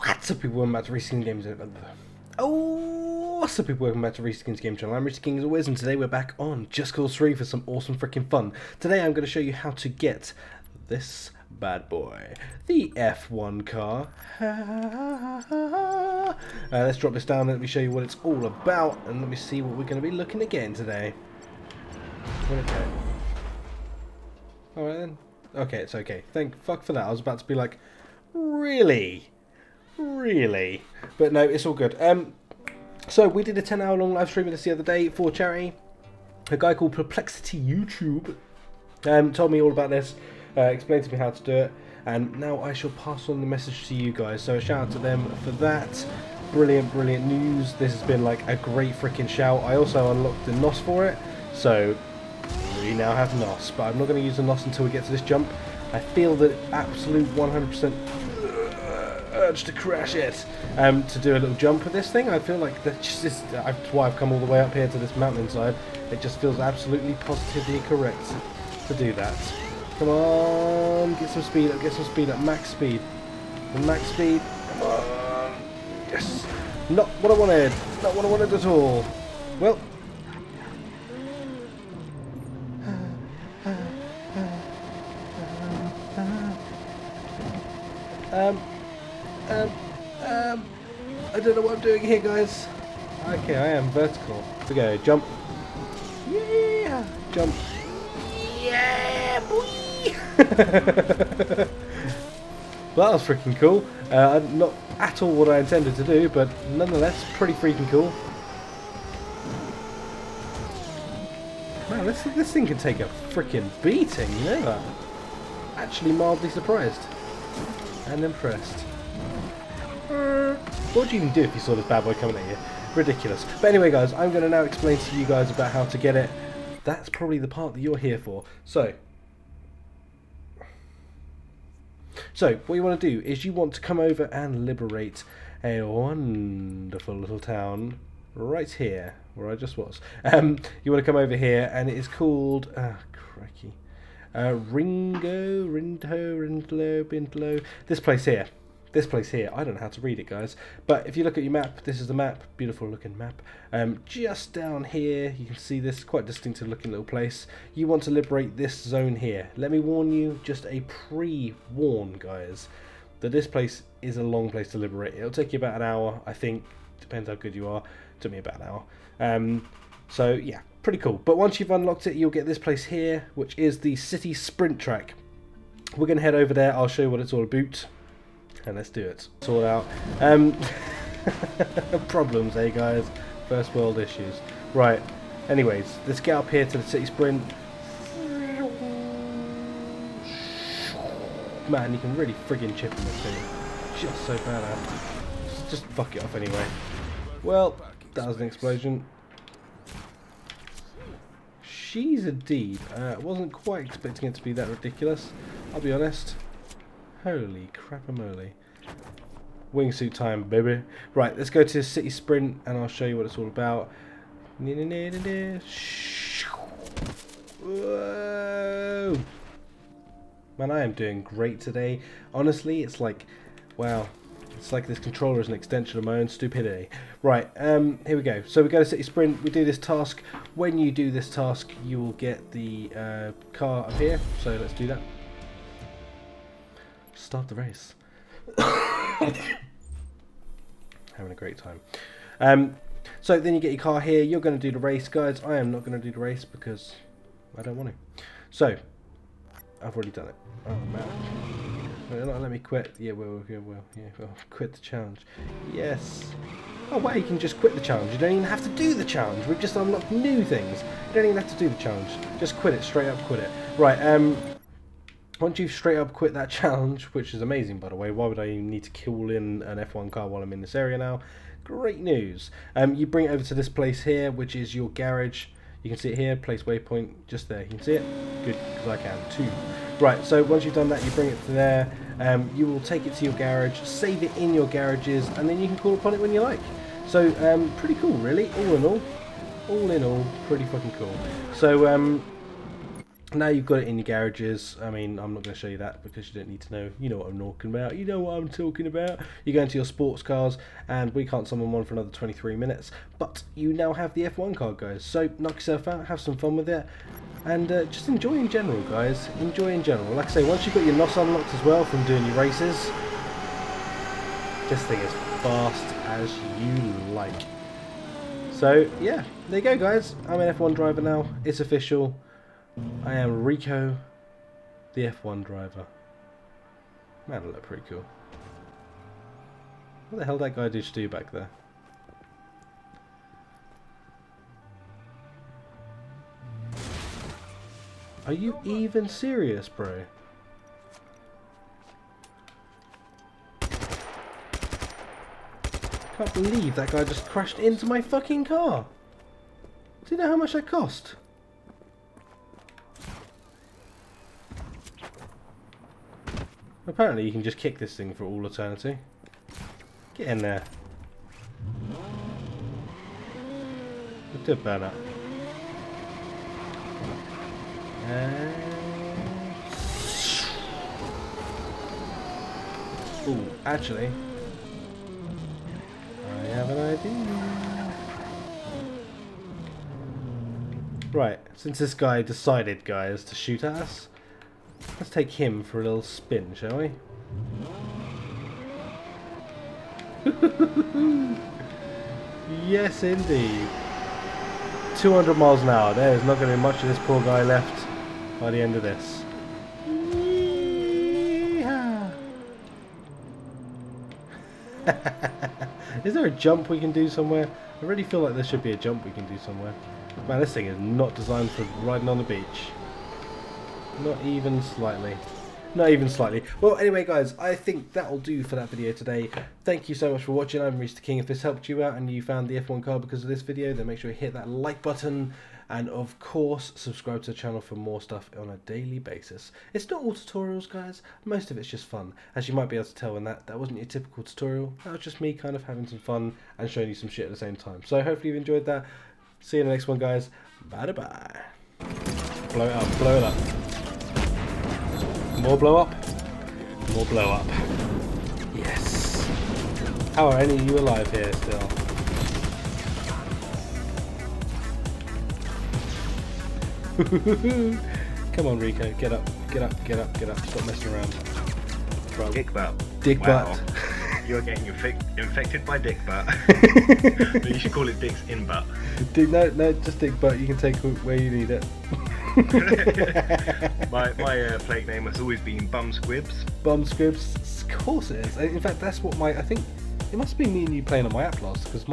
What's up people, welcome back to Racing Games. Oh, what's up people, welcome back to Reskins Game Channel. I'm Rhys Da King as always and today we're back on Just Cause 3 for some awesome freaking fun. Today I'm going to show you how to get this bad boy, the F1 car. uh, let's drop this down and let me show you what it's all about and let me see what we're going to be looking at getting today. Okay. Alright then. Okay, it's okay. Thank fuck for that. I was about to be like, really? Really? But no, it's all good. Um, so we did a 10 hour long live stream of this the other day for charity. A guy called Perplexity YouTube um, told me all about this, uh, explained to me how to do it, and now I shall pass on the message to you guys. So a shout out to them for that. Brilliant, brilliant news. This has been like a great freaking shout. I also unlocked the NOS for it, so we now have NOS, but I'm not going to use the NOS until we get to this jump. I feel that absolute 100% urge to crash it um, to do a little jump with this thing. I feel like that just is, that's why I've come all the way up here to this mountainside. It just feels absolutely positively correct to do that. Come on, get some speed up, get some speed up, max speed. max speed, come on. Yes, not what I wanted, not what I wanted at all. Well, Um, um, um, I don't know what I'm doing here, guys. Okay, I am vertical. To go, jump. Yeah, jump. Yeah, boy. that was freaking cool. Uh, not at all what I intended to do, but nonetheless, pretty freaking cool. Man, this this thing can take a freaking beating. You know that? Actually, mildly surprised and impressed. What would you even do if you saw this bad boy coming at you? Ridiculous. But anyway, guys, I'm going to now explain to you guys about how to get it. That's probably the part that you're here for. So, so what you want to do is you want to come over and liberate a wonderful little town right here, where I just was. Um, you want to come over here, and it is called... Ah, crikey. Uh, Ringo, Rindo, Rindlo, Bindlo. This place here. This place here. I don't know how to read it, guys. But if you look at your map, this is the map. Beautiful looking map. Um, just down here, you can see this quite distinctive looking little place. You want to liberate this zone here. Let me warn you, just a pre-warn, guys, that this place is a long place to liberate. It'll take you about an hour, I think. Depends how good you are. It took me about an hour. Um, so, yeah, pretty cool. But once you've unlocked it, you'll get this place here, which is the City Sprint Track. We're going to head over there. I'll show you what it's all about. Let's do it. Sort out. Um, problems, eh, guys? First world issues. Right. Anyways, let's get up here to the City Sprint. Man, you can really friggin' chip in this thing. Just so badass. Just fuck it off anyway. Well, that was an explosion. She's a deep. I uh, wasn't quite expecting it to be that ridiculous. I'll be honest. Holy crap-a-moly. Wingsuit time, baby. Right, let's go to City Sprint and I'll show you what it's all about. Whoa! Man, I am doing great today. Honestly, it's like, wow, it's like this controller is an extension of my own stupidity. Right, um, here we go. So we go to City Sprint, we do this task. When you do this task, you will get the uh, car up here. So let's do that. Start the race. Having a great time. Um, so then you get your car here. You're going to do the race, guys. I am not going to do the race because I don't want to. So, I've already done it. Oh, man. Not let me quit? Yeah, well, yeah, well, yeah, well, quit the challenge. Yes. Oh, wow, you can just quit the challenge. You don't even have to do the challenge. We've just unlocked new things. You don't even have to do the challenge. Just quit it, straight up quit it. Right, um, once you've straight up quit that challenge, which is amazing, by the way, why would I even need to kill in an F1 car while I'm in this area now? Great news. Um, you bring it over to this place here, which is your garage. You can see it here, place waypoint, just there. You can see it? Good, because I can too. Right, so once you've done that, you bring it to there. Um, you will take it to your garage, save it in your garages, and then you can call upon it when you like. So, um, pretty cool, really, all in all. All in all, pretty fucking cool. So, um, now you've got it in your garages. I mean, I'm not going to show you that because you don't need to know. You know what I'm talking about. You know what I'm talking about. You go into your sports cars, and we can't summon one for another 23 minutes. But you now have the F1 card, guys. So knock yourself out, have some fun with it, and uh, just enjoy in general, guys. Enjoy in general. Like I say, once you've got your NOS unlocked as well from doing your races, this thing is fast as you like. So yeah, there you go, guys. I'm an F1 driver now. It's official. I am Rico, the F1 driver. Man, that look pretty cool. What the hell did that guy just do back there? Are you even serious, bro? Can't believe that guy just crashed into my fucking car. Do you know how much that cost? Apparently you can just kick this thing for all eternity. Get in there. It did burn up. And... Ooh, actually, I have an idea. Right, since this guy decided, guys, to shoot at us, Let's take him for a little spin, shall we? yes, indeed. 200 miles an hour. There's not going to be much of this poor guy left by the end of this. is there a jump we can do somewhere? I really feel like there should be a jump we can do somewhere. Man, this thing is not designed for riding on the beach. Not even slightly. Not even slightly. Well, anyway, guys, I think that'll do for that video today. Thank you so much for watching. I'm the King. If this helped you out and you found the F1 car because of this video, then make sure you hit that like button. And of course, subscribe to the channel for more stuff on a daily basis. It's not all tutorials, guys. Most of it's just fun. As you might be able to tell in that, that wasn't your typical tutorial. That was just me kind of having some fun and showing you some shit at the same time. So hopefully you've enjoyed that. See you in the next one, guys. Bye-bye. Blow it up, blow it up. More blow up. More blow up. Yes. How are any of you alive here still? Come on, Rico. Get up. Get up. Get up. Get up. Stop messing around. Dick butt. Dick wow. butt. You're getting infec infected by dick butt. you should call it dick's in butt. Dick, no, no, just dick butt. You can take where you need it. my my uh, plague name has always been Bum Squibs. Bum Squibs, of course it is. In fact, that's what my I think it must be me and you playing on my app Atlas because my